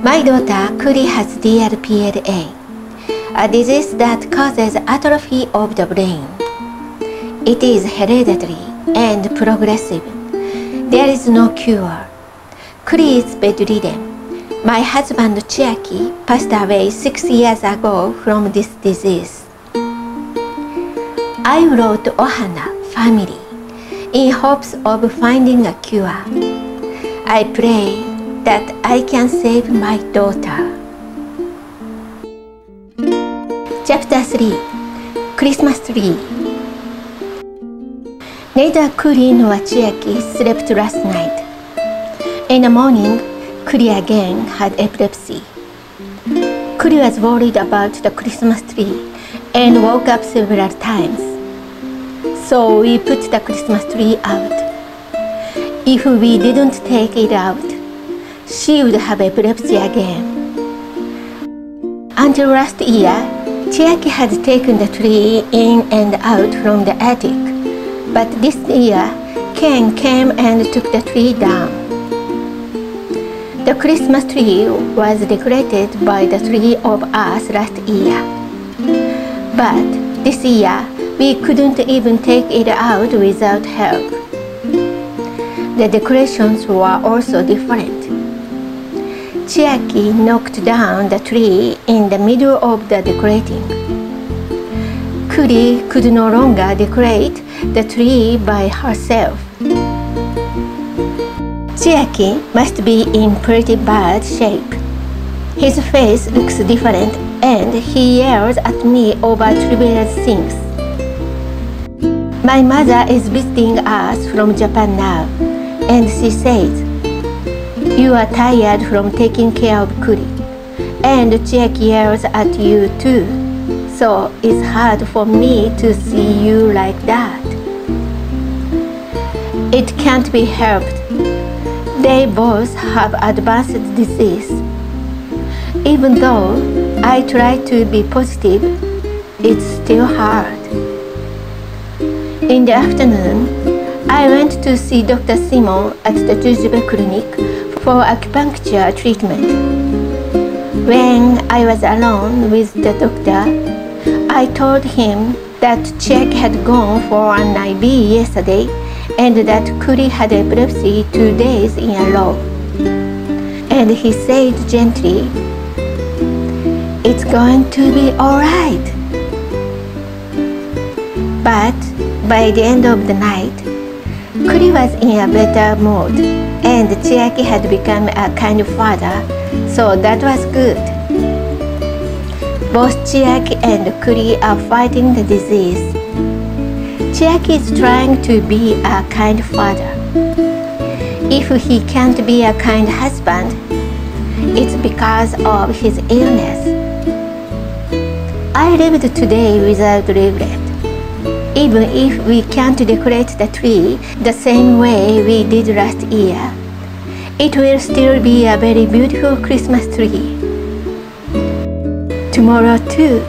My daughter Kuri has DRPLA, a disease that causes atrophy of the brain. It is hereditary and progressive. There is no cure. Kuri is bedridden. My husband Chiaki passed away six years ago from this disease. I wrote Ohana family in hopes of finding a cure. I pray that I can save my daughter. Chapter 3 Christmas Tree Neither Kuri nor Chiaki slept last night. In the morning, Kuri again had epilepsy. Kuri was worried about the Christmas tree and woke up several times. So we put the Christmas tree out. If we didn't take it out, she would have epilepsy again. Until last year, Chiaki had taken the tree in and out from the attic, but this year, Ken came and took the tree down. The Christmas tree was decorated by the three of us last year. But this year, we couldn't even take it out without help. The decorations were also different. Chiaki knocked down the tree in the middle of the decorating. Kuri could no longer decorate the tree by herself. Chiaki must be in pretty bad shape. His face looks different and he yells at me over trivial things. My mother is visiting us from Japan now, and she says, You are tired from taking care of Kuri, and Jack yells at you too, so it's hard for me to see you like that. It can't be helped. They both have advanced disease. Even though I try to be positive, it's still hard. In the afternoon, I went to see Dr. Simon at the Jujube Clinic for acupuncture treatment. When I was alone with the doctor, I told him that Chiaki had gone for an IV yesterday and that Kuri had epilepsy two days in a row. And he said gently, It's going to be alright. But by the end of the night, Kuri was in a better mood and Chiaki had become a kind father, so that was good. Both Chiaki and Kuri are fighting the disease. Chiaki is trying to be a kind father. If he can't be a kind husband, it's because of his illness. I lived today without regret. Even if we can't decorate the tree the same way we did last year, it will still be a very beautiful Christmas tree. Tomorrow too,